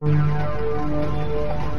Música